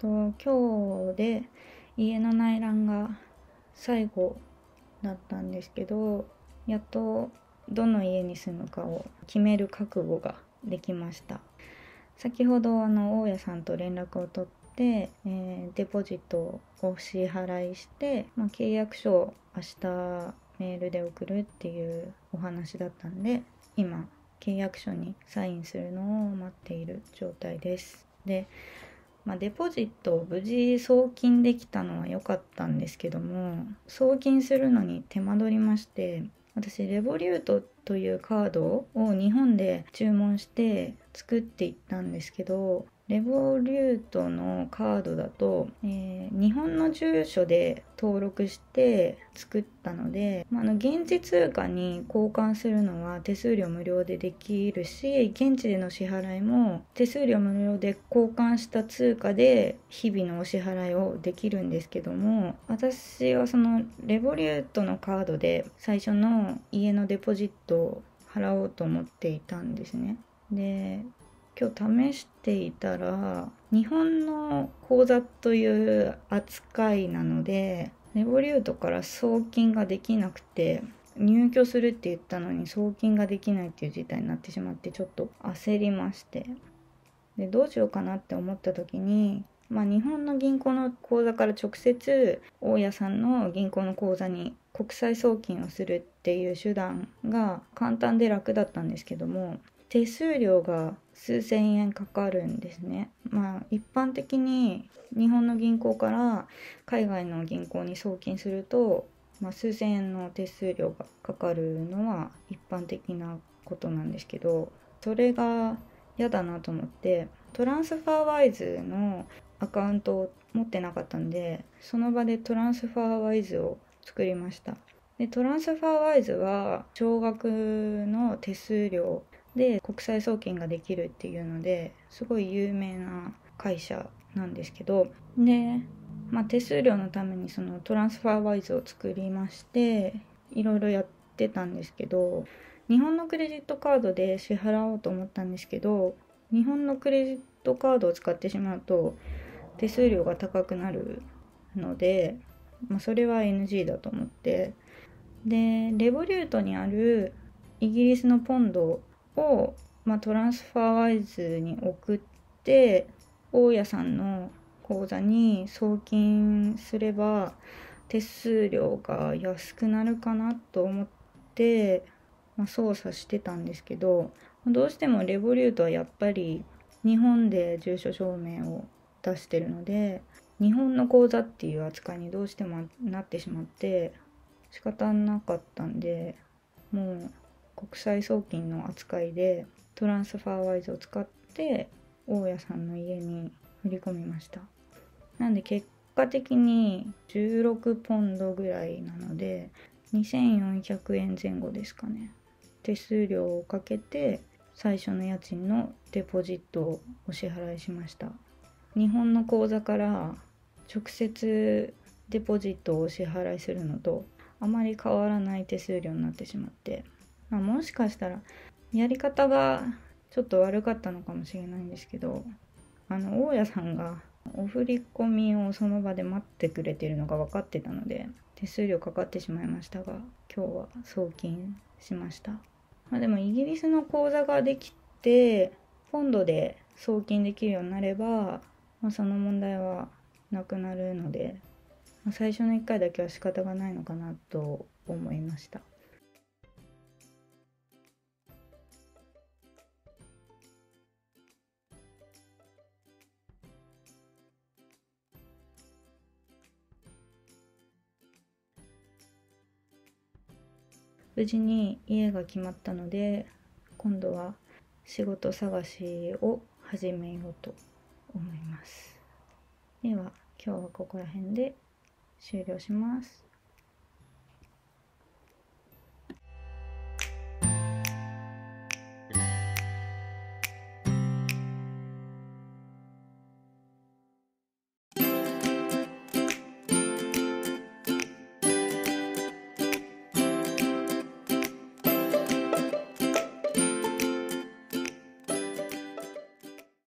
と今日で家の内覧が最後だったんですけどやっとどの家に住むかを決める覚悟ができました。先ほどあの大家さんと連絡を取って、えーデポジットを支払いして、まあ、契約書を明日メールで送るっていうお話だったんで今契約書にサインするのを待っている状態です。でまあ、デポジットを無事送金できたのは良かったんですけども送金するのに手間取りまして私レボリュートというカードを日本で注文して作っていったんですけどレボリュートのカードだと、えー日本の住所で登録して作ったので、まあ、あの現地通貨に交換するのは手数料無料でできるし現地での支払いも手数料無料で交換した通貨で日々のお支払いをできるんですけども私はそのレボリュートのカードで最初の家のデポジットを払おうと思っていたんですね。で今日試していたら日本の口座という扱いなのでレボリュートから送金ができなくて入居するって言ったのに送金ができないっていう事態になってしまってちょっと焦りましてでどうしようかなって思った時にまあ、日本の銀行の口座から直接大家さんの銀行の口座に国際送金をするっていう手段が簡単で楽だったんですけども手数料が数千円かかるんですね。まあ一般的に日本の銀行から海外の銀行に送金すると、まあ、数千円の手数料がかかるのは一般的なことなんですけどそれが嫌だなと思ってトランスファーワイズのアカウントを持ってなかったんでその場でトランスファーワイズを作りました。でトランスファーワイズは少額の手数料で国際送金ができるっていうのですごい有名な会社なんですけど。で、まあ、手数料のためにそのトランスファーワイズを作りましていろいろやってたんですけど日本のクレジットカードで支払おうと思ったんですけど日本のクレジットカードを使ってしまうと手数料が高くなるので、まあ、それは NG だと思って。でレボリュートにあるイギリスのポンドを、まあ、トランスファーワイズに送って大家さんの口座に送金すれば手数料が安くなるかなと思って、まあ、操作してたんですけどどうしてもレボリュートはやっぱり日本で住所証明を出してるので日本の口座っていう扱いにどうしてもなってしまって仕方なかったんでもう国際送金の扱いでトランスファーワイズを使って大家さんの家に振り込みました。なんで結果的に16ポンドぐらいなので2400円前後ですかね。手数料をかけて最初の家賃のデポジットをお支払いしました。日本の口座から直接デポジットをお支払いするのとあまり変わらない手数料になってしまって、まあ、もしかしたらやり方がちょっと悪かったのかもしれないんですけどあの大家さんがお振り込みをその場で待ってくれてるのが分かってたので手数料かかってしまいましたが今日は送金しました、まあ、でもイギリスの口座ができてポンドで送金できるようになれば、まあ、その問題はなくなるので、まあ、最初の1回だけは仕方がないのかなと思いました。無事に家が決まったので今度は仕事探しを始めようと思います。では今日はここら辺で終了します。